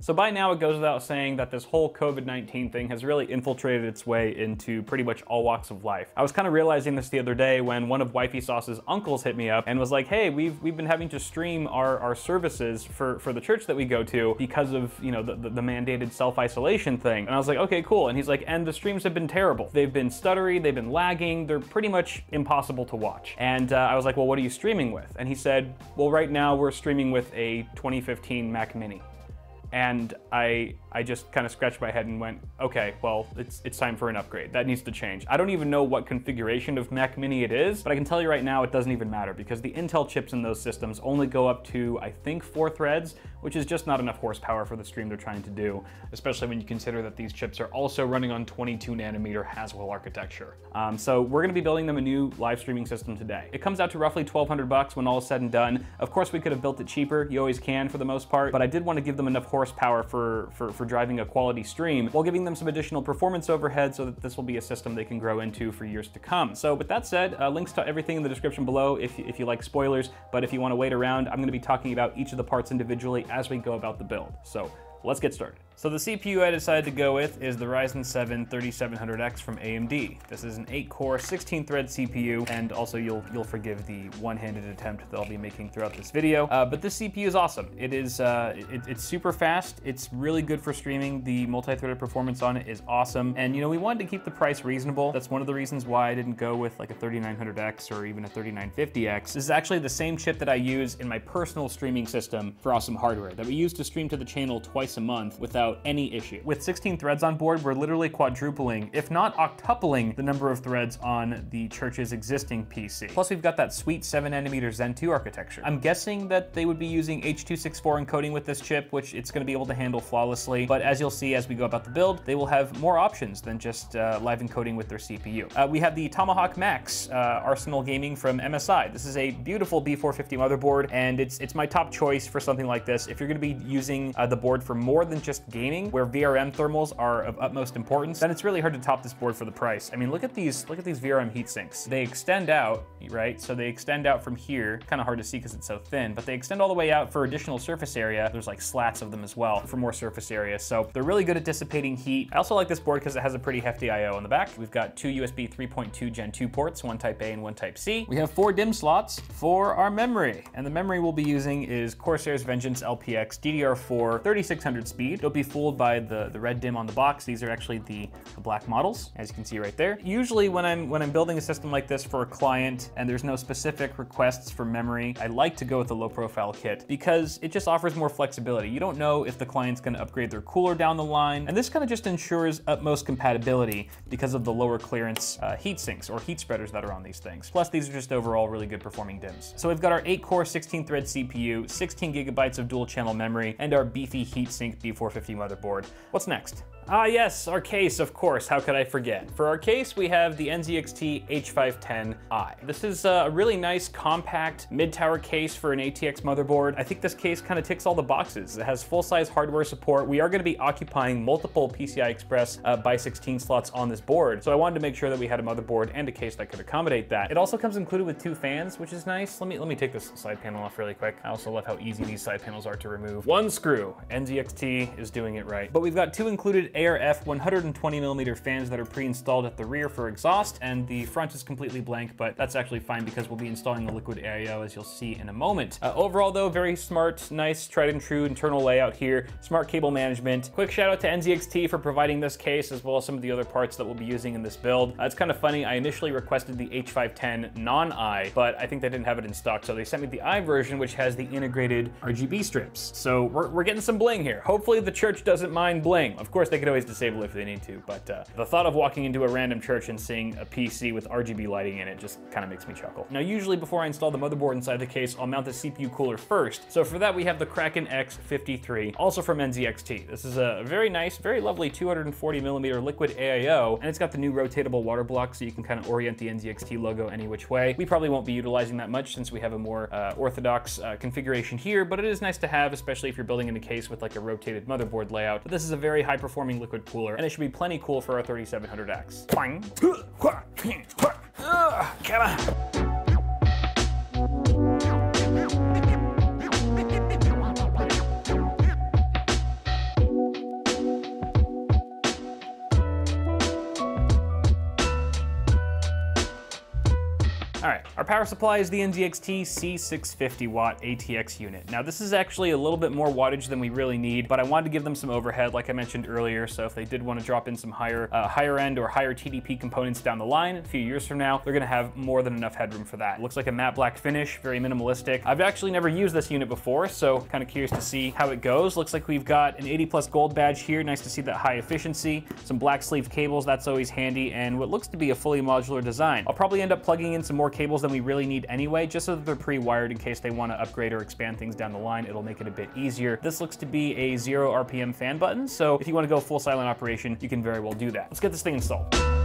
So by now it goes without saying that this whole COVID-19 thing has really infiltrated its way into pretty much all walks of life. I was kind of realizing this the other day when one of Wifey Sauce's uncles hit me up and was like, hey, we've, we've been having to stream our, our services for, for the church that we go to because of, you know, the, the, the mandated self-isolation thing. And I was like, okay, cool. And he's like, and the streams have been terrible. They've been stuttery, they've been lagging, they're pretty much impossible to watch. And uh, I was like, well, what are you streaming with? And he said, well, right now we're streaming with a 2015 Mac Mini. And I I just kind of scratched my head and went, okay, well, it's, it's time for an upgrade. That needs to change. I don't even know what configuration of Mac Mini it is, but I can tell you right now it doesn't even matter because the Intel chips in those systems only go up to, I think, four threads, which is just not enough horsepower for the stream they're trying to do, especially when you consider that these chips are also running on 22 nanometer Haswell architecture. Um, so we're gonna be building them a new live streaming system today. It comes out to roughly 1200 bucks when all is said and done. Of course, we could have built it cheaper. You always can for the most part, but I did want to give them enough horsepower for, for, for driving a quality stream while giving them some additional performance overhead so that this will be a system they can grow into for years to come. So with that said, uh, links to everything in the description below if, if you like spoilers, but if you want to wait around, I'm going to be talking about each of the parts individually as we go about the build. So let's get started. So the CPU I decided to go with is the Ryzen 7 3700X from AMD. This is an 8-core, 16-thread CPU, and also you'll you'll forgive the one-handed attempt that I'll be making throughout this video. Uh, but this CPU is awesome. It is uh, it, it's super fast. It's really good for streaming. The multi-threaded performance on it is awesome. And you know we wanted to keep the price reasonable. That's one of the reasons why I didn't go with like a 3900X or even a 3950X. This is actually the same chip that I use in my personal streaming system for awesome hardware that we use to stream to the channel twice a month without without any issue. With 16 threads on board, we're literally quadrupling, if not octupling, the number of threads on the church's existing PC. Plus we've got that sweet 7 nanometer Zen 2 architecture. I'm guessing that they would be using H.264 encoding with this chip, which it's gonna be able to handle flawlessly, but as you'll see as we go about the build, they will have more options than just uh, live encoding with their CPU. Uh, we have the Tomahawk Max uh, Arsenal Gaming from MSI. This is a beautiful B450 motherboard, and it's, it's my top choice for something like this. If you're gonna be using uh, the board for more than just gaming, where VRM thermals are of utmost importance, then it's really hard to top this board for the price. I mean, look at these, look at these VRM heat sinks. They extend out, right? So they extend out from here, kind of hard to see because it's so thin, but they extend all the way out for additional surface area. There's like slats of them as well for more surface area. So they're really good at dissipating heat. I also like this board because it has a pretty hefty IO on the back. We've got two USB 3.2 Gen 2 ports, one type A and one type C. We have four DIMM slots for our memory. And the memory we'll be using is Corsair's Vengeance LPX DDR4 3600 speed. It'll be fooled by the, the red DIMM on the box. These are actually the, the black models, as you can see right there. Usually when I'm, when I'm building a system like this for a client and there's no specific requests for memory, I like to go with a low profile kit because it just offers more flexibility. You don't know if the client's gonna upgrade their cooler down the line. And this kind of just ensures utmost compatibility because of the lower clearance uh, heat sinks or heat spreaders that are on these things. Plus these are just overall really good performing DIMMs. So we've got our eight core, 16 thread CPU, 16 gigabytes of dual channel memory, and our beefy heatsink B450 motherboard. What's next? Ah yes, our case, of course, how could I forget? For our case, we have the NZXT H510i. This is a really nice, compact, mid-tower case for an ATX motherboard. I think this case kind of ticks all the boxes. It has full-size hardware support. We are gonna be occupying multiple PCI Express uh, by 16 slots on this board, so I wanted to make sure that we had a motherboard and a case that could accommodate that. It also comes included with two fans, which is nice. Let me, let me take this side panel off really quick. I also love how easy these side panels are to remove. One screw, NZXT is doing it right. But we've got two included Aer F 120 millimeter fans that are pre-installed at the rear for exhaust, and the front is completely blank, but that's actually fine because we'll be installing the liquid AIO as you'll see in a moment. Uh, overall though, very smart, nice, tried and true internal layout here, smart cable management. Quick shout out to NZXT for providing this case as well as some of the other parts that we'll be using in this build. Uh, it's kind of funny, I initially requested the H510 non-I, but I think they didn't have it in stock, so they sent me the I version, which has the integrated RGB strips. So we're, we're getting some bling here. Hopefully the church doesn't mind bling. Of course, they could always disable it if they need to, but uh, the thought of walking into a random church and seeing a PC with RGB lighting in it just kind of makes me chuckle. Now, usually before I install the motherboard inside the case, I'll mount the CPU cooler first. So for that, we have the Kraken X53, also from NZXT. This is a very nice, very lovely 240 millimeter liquid AIO, and it's got the new rotatable water block, so you can kind of orient the NZXT logo any which way. We probably won't be utilizing that much since we have a more uh, orthodox uh, configuration here, but it is nice to have, especially if you're building in a case with like a rotated motherboard layout. But this is a very high liquid cooler and it should be plenty cool for our 3700X. All power supply is the NZXT C650 watt ATX unit. Now this is actually a little bit more wattage than we really need, but I wanted to give them some overhead like I mentioned earlier. So if they did want to drop in some higher, uh, higher end or higher TDP components down the line a few years from now, they're gonna have more than enough headroom for that. It looks like a matte black finish, very minimalistic. I've actually never used this unit before, so kind of curious to see how it goes. Looks like we've got an 80 plus gold badge here. Nice to see that high efficiency. Some black sleeve cables, that's always handy, and what looks to be a fully modular design. I'll probably end up plugging in some more cables than we really need anyway, just so that they're pre-wired in case they want to upgrade or expand things down the line. It'll make it a bit easier. This looks to be a zero RPM fan button, so if you want to go full silent operation, you can very well do that. Let's get this thing installed.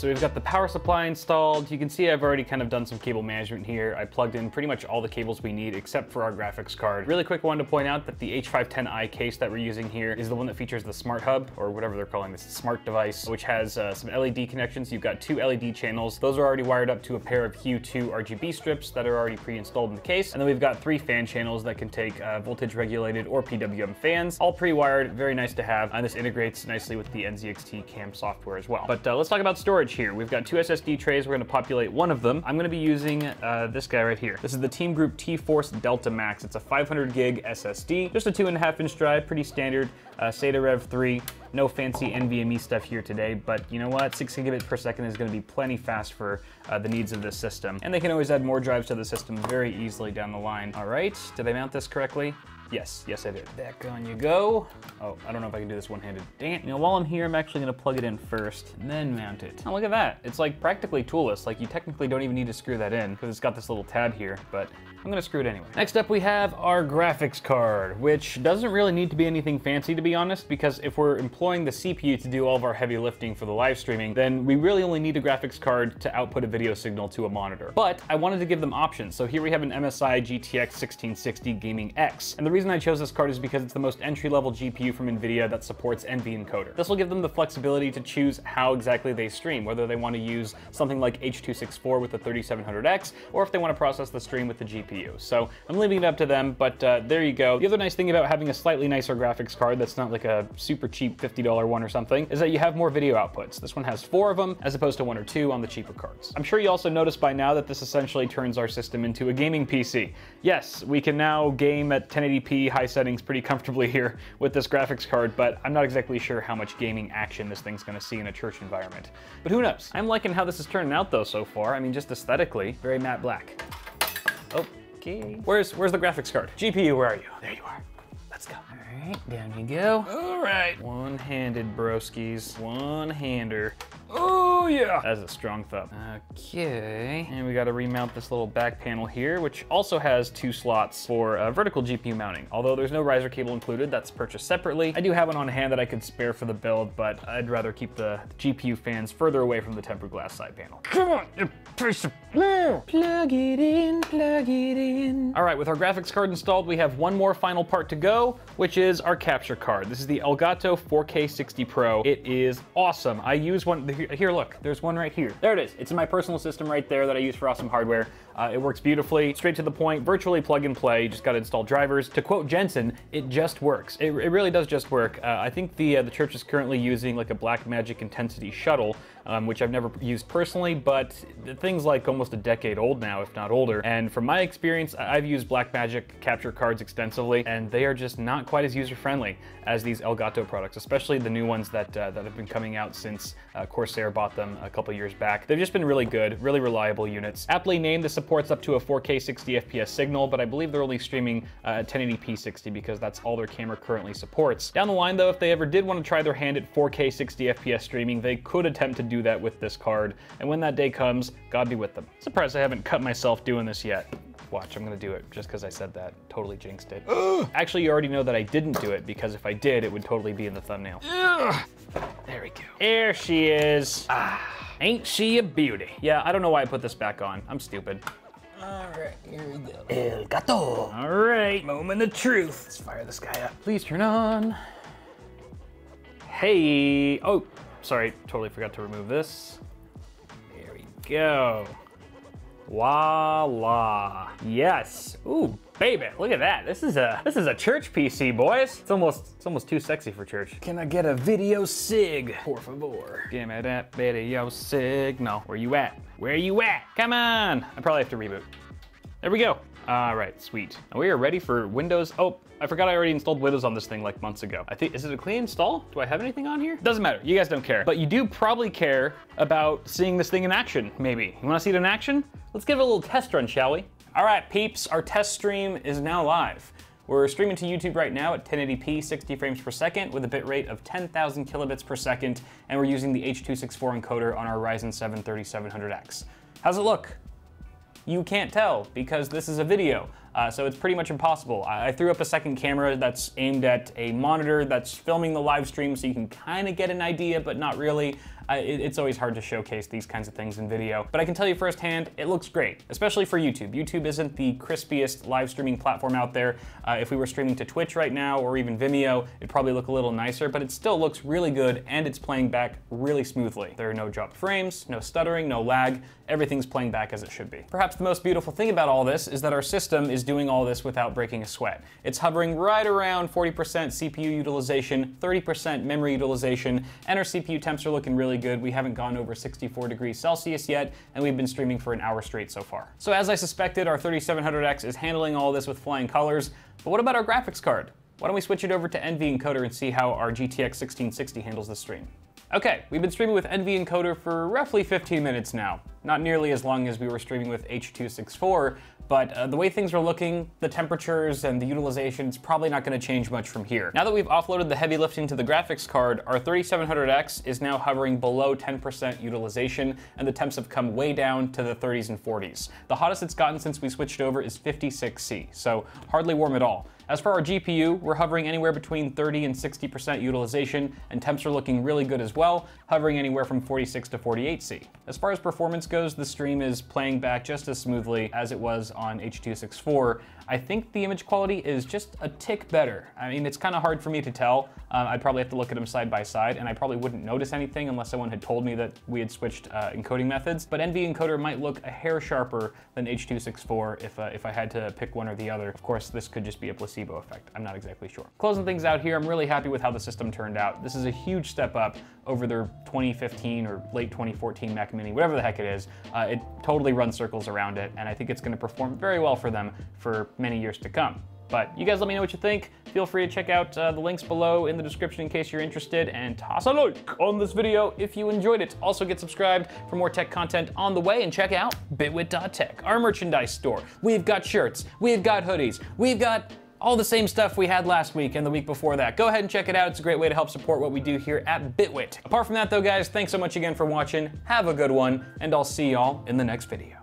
So we've got the power supply installed. You can see I've already kind of done some cable management here. I plugged in pretty much all the cables we need except for our graphics card. Really quick one to point out that the H510i case that we're using here is the one that features the smart hub or whatever they're calling this smart device, which has uh, some LED connections. You've got two LED channels. Those are already wired up to a pair of Hue 2 RGB strips that are already pre-installed in the case. And then we've got three fan channels that can take uh, voltage regulated or PWM fans, all pre-wired, very nice to have. And this integrates nicely with the NZXT cam software as well. But uh, let's talk about storage storage here. We've got two SSD trays. We're gonna populate one of them. I'm gonna be using uh, this guy right here. This is the Team Group T-Force Delta Max. It's a 500 gig SSD, just a two and a half inch drive, pretty standard. Uh, SATA Rev 3, no fancy NVMe stuff here today, but you know what? Six gigabit per second is gonna be plenty fast for uh, the needs of this system. And they can always add more drives to the system very easily down the line. All right, did I mount this correctly? Yes, yes I did. Back on you go. Oh, I don't know if I can do this one-handed. Dang it. You know, while I'm here, I'm actually gonna plug it in first, and then mount it. Oh, look at that. It's like practically toolless. Like you technically don't even need to screw that in, because it's got this little tab here, but I'm gonna screw it anyway. Next up, we have our graphics card, which doesn't really need to be anything fancy, to be honest, because if we're employing the CPU to do all of our heavy lifting for the live streaming, then we really only need a graphics card to output a video signal to a monitor. But I wanted to give them options. So here we have an MSI GTX 1660 Gaming X. And the reason I chose this card is because it's the most entry-level GPU from NVIDIA that supports NV encoder. This will give them the flexibility to choose how exactly they stream, whether they want to use something like H.264 with the 3700X, or if they want to process the stream with the GPU. GPU. So I'm leaving it up to them, but uh, there you go. The other nice thing about having a slightly nicer graphics card that's not like a super cheap $50 one or something is that you have more video outputs. This one has four of them as opposed to one or two on the cheaper cards. I'm sure you also noticed by now that this essentially turns our system into a gaming PC. Yes, we can now game at 1080p high settings pretty comfortably here with this graphics card, but I'm not exactly sure how much gaming action this thing's gonna see in a church environment. But who knows? I'm liking how this is turning out though so far. I mean, just aesthetically, very matte black. Oh, Okay. Where's where's the graphics card? GPU, where are you? There you are. Let's go. All right, down you go. All right. One-handed broskies. One-hander. Oh yeah! That's a strong thumb. Okay, and we gotta remount this little back panel here, which also has two slots for uh, vertical GPU mounting. Although there's no riser cable included, that's purchased separately. I do have one on hand that I could spare for the build, but I'd rather keep the GPU fans further away from the tempered glass side panel. Come on, you piece of... Plug it in, plug it in. All right, with our graphics card installed, we have one more final part to go, which is our capture card. This is the Elgato 4K 60 Pro. It is awesome. I use one, here, look, there's one right here. There it is. It's in my personal system right there that I use for awesome hardware. Uh, it works beautifully, straight to the point, virtually plug and play. You just got to install drivers. To quote Jensen, it just works. It, it really does just work. Uh, I think the uh, the church is currently using like a Blackmagic Intensity shuttle, um, which I've never used personally, but the thing's like almost a decade old now, if not older. And from my experience, I've used Blackmagic capture cards extensively, and they are just not quite as user-friendly as these Elgato products, especially the new ones that uh, that have been coming out since uh, Corsair bought them a couple years back. They've just been really good, really reliable units. Aptly named, this supports up to a 4K 60 FPS signal, but I believe they're only streaming uh, 1080p 60 because that's all their camera currently supports. Down the line though, if they ever did want to try their hand at 4K 60 FPS streaming, they could attempt to do that with this card. And when that day comes, God be with them. Surprised I haven't cut myself doing this yet. Watch, I'm gonna do it just because I said that. Totally jinxed it. Actually, you already know that I didn't do it because if I did, it would totally be in the thumbnail. There we go. There she is. Ah, ain't she a beauty? Yeah, I don't know why I put this back on. I'm stupid. All right, here we go. El gato. All right, moment of truth. Let's fire this guy up. Please turn on. Hey, oh, sorry, totally forgot to remove this. There we go. Voila. Yes. Ooh, baby, look at that. This is a this is a church PC, boys. It's almost it's almost too sexy for church. Can I get a video sig? Por favor. Give me that video signal. Where you at? Where you at? Come on. I probably have to reboot. There we go. All right, sweet. Now we are ready for Windows. Oh, I forgot I already installed Windows on this thing like months ago. I think, is it a clean install? Do I have anything on here? Doesn't matter, you guys don't care. But you do probably care about seeing this thing in action, maybe. You wanna see it in action? Let's give it a little test run, shall we? All right, peeps, our test stream is now live. We're streaming to YouTube right now at 1080p, 60 frames per second with a bitrate of 10,000 kilobits per second, and we're using the H.264 encoder on our Ryzen 7 3700X. How's it look? You can't tell because this is a video. Uh, so it's pretty much impossible. I, I, threw up a second camera that's aimed at a monitor that's filming the live stream so you can kind of get an idea, but not really it, it's always hard to showcase these kinds of things in video. But I can tell you firsthand, it looks great, especially for YouTube. YouTube isn't the crispiest live streaming platform out there. Uh, if we were streaming to Twitch right now or even Vimeo, it'd probably look a little nicer, but it still looks really good and it's playing back really smoothly. There are no dropped frames, no stuttering, no lag, everything's playing back as it should be. Perhaps the most beautiful thing about all this is that our system is doing all this without breaking a sweat. It's hovering right around 40% CPU utilization, 30% memory utilization, and our CPU temps are looking really good. We haven't gone over 64 degrees Celsius yet, and we've been streaming for an hour straight so far. So as I suspected, our 3700X is handling all this with flying colors, but what about our graphics card? Why don't we switch it over to NV Encoder and see how our GTX 1660 handles the stream. Okay, we've been streaming with NV Encoder for roughly 15 minutes now. Not nearly as long as we were streaming with H.264, but uh, the way things are looking, the temperatures and the utilization, it's probably not gonna change much from here. Now that we've offloaded the heavy lifting to the graphics card, our 3700X is now hovering below 10% utilization, and the temps have come way down to the 30s and 40s. The hottest it's gotten since we switched over is 56C, so hardly warm at all. As for our GPU, we're hovering anywhere between 30 and 60% utilization, and temps are looking really good as well, hovering anywhere from 46 to 48C. As far as performance goes, the stream is playing back just as smoothly as it was on H.264, I think the image quality is just a tick better. I mean, it's kind of hard for me to tell. Um, I'd probably have to look at them side by side, and I probably wouldn't notice anything unless someone had told me that we had switched uh, encoding methods. But NV encoder might look a hair sharper than H.264 if, uh, if I had to pick one or the other. Of course, this could just be a placebo effect. I'm not exactly sure. Closing things out here, I'm really happy with how the system turned out. This is a huge step up over their 2015 or late 2014 Mac Mini, whatever the heck it is. Uh, it totally runs circles around it, and I think it's going to perform very well for them for many years to come. But you guys let me know what you think. Feel free to check out uh, the links below in the description in case you're interested and toss a like on this video if you enjoyed it. Also get subscribed for more tech content on the way and check out bitwit.tech, our merchandise store. We've got shirts, we've got hoodies, we've got all the same stuff we had last week and the week before that. Go ahead and check it out. It's a great way to help support what we do here at Bitwit. Apart from that though, guys, thanks so much again for watching. Have a good one, and I'll see y'all in the next video.